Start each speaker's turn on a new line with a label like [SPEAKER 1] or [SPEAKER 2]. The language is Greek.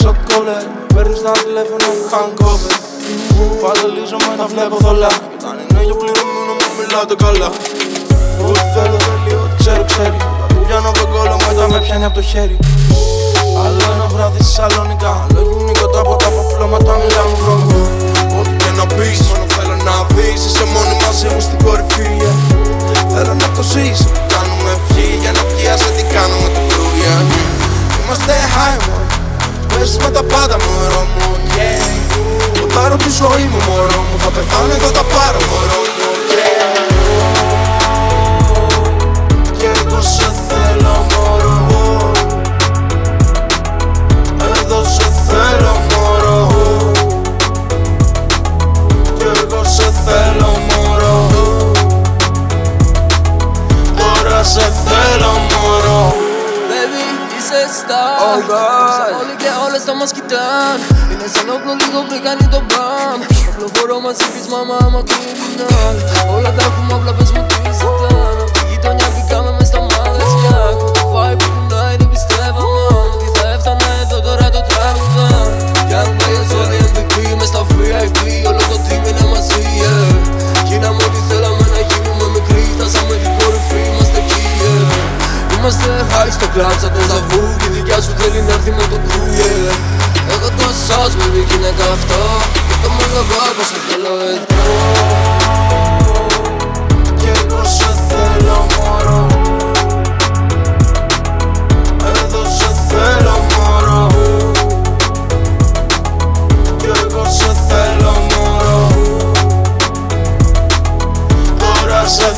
[SPEAKER 1] Σοκόλε, Παίρνεις ένα τηλέφωνο hangover. Παραλύζομαι τα βλέπω θολά. Όταν είναι για πληρούμενο μου μιλάτε καλά. Ό,τι θέλω θέλει, ό,τι ξέρω ξέρει Τα του πιάνω τον κόλλο μετά με πιάνει από το χέρι. Άλλο ένα βράδυ στη Σαλονικά Άλλο γυμνικό τα ποτά. από Παίζεις με τα πάντα μωρό μου yeah. Ποτάρω τη ζωή μου μωρό μου Θα πεθάνω εδώ τα πάρω μωρό μου
[SPEAKER 2] Oh God. Όλοι και όλες θα μας κοιτάν Είναι σαν όπλο λίγο πριν κάνει το μπαμ. Οπλοφορώ μαζί της μαμά μα κρυμινάλ στο κλαμπ σαν το ζαβού Και σου θέλει να έρθει με το κρου, yeah ε. Εγώ το σας με μη γίνεται αυτό Το μόνο εγώ σε θέλω Και εγώ σε θέλω μωρό. Εδώ σε θέλω μωρό. Και εγώ σε θέλω μωρό. Τώρα σε